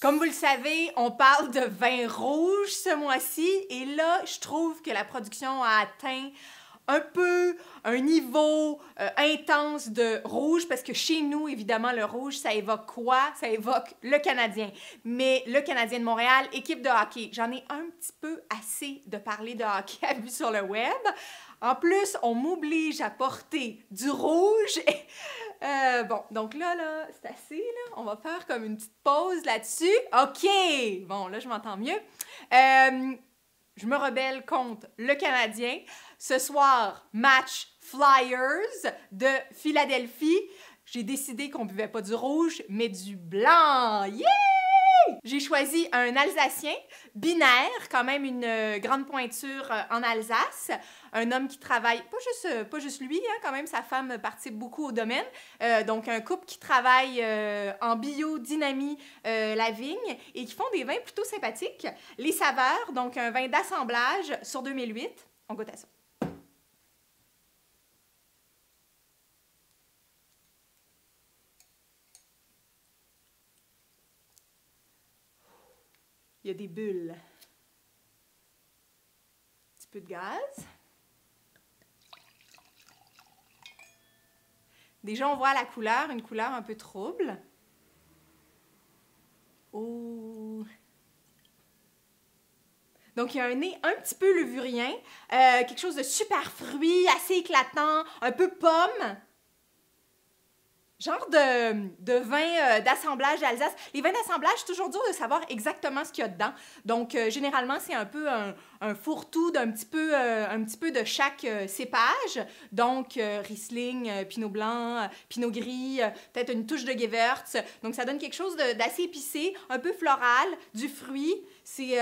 Comme vous le savez, on parle de vin rouge ce mois-ci et là, je trouve que la production a atteint un peu un niveau euh, intense de rouge parce que chez nous, évidemment, le rouge, ça évoque quoi? Ça évoque le Canadien. Mais le Canadien de Montréal, équipe de hockey, j'en ai un petit peu assez de parler de hockey à vue sur le web. En plus, on m'oblige à porter du rouge. Euh, bon, donc là, là, c'est assez, là. On va faire comme une petite pause là-dessus. OK! Bon, là, je m'entends mieux. Euh, je me rebelle contre le Canadien. Ce soir, match Flyers de Philadelphie. J'ai décidé qu'on buvait pas du rouge, mais du blanc. Yeah! J'ai choisi un Alsacien binaire, quand même une euh, grande pointure euh, en Alsace. Un homme qui travaille, pas juste, euh, pas juste lui, hein, quand même, sa femme participe beaucoup au domaine. donc, un couple qui travaille en biodynamie la vigne et qui font des vins plutôt sympathiques. Les saveurs, donc un vin d'assemblage sur 2008. On goûte à ça. Il y a des bulles. Un petit peu de gaz. Déjà, on voit la couleur, une couleur un peu trouble. Oh! Donc, il y a un nez un petit peu levurien, euh, quelque chose de super fruit, assez éclatant, un peu pomme genre de, de vin euh, d'assemblage d'Alsace. Les vins d'assemblage, c'est toujours dur de savoir exactement ce qu'il y a dedans. Donc, euh, généralement, c'est un peu un, fourre-tout d'un petit peu, euh, petit peu de chaque cépage. Donc, Riesling, Pinot blanc, Pinot gris, peut-être une touche de Gewürz. Donc, ça donne quelque chose d'assez épicé, un peu floral, du fruit. C'est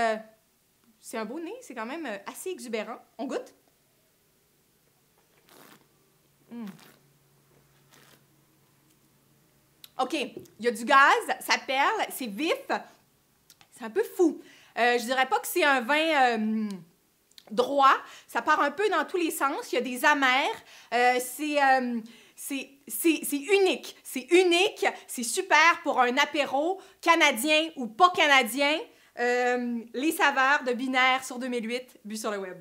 c'est un beau nez, c'est quand même assez exubérant. On goûte? OK, il y a du gaz, ça perle, c'est vif, c'est un peu fou. Euh, je dirais pas que c'est un vin euh, droit, ça part un peu dans tous les sens, il y a des amers, euh, c'est c'est unique. C'est unique, c'est super pour un apéro canadien ou pas canadien. les saveurs de binaire sur 2008, bu sur le web.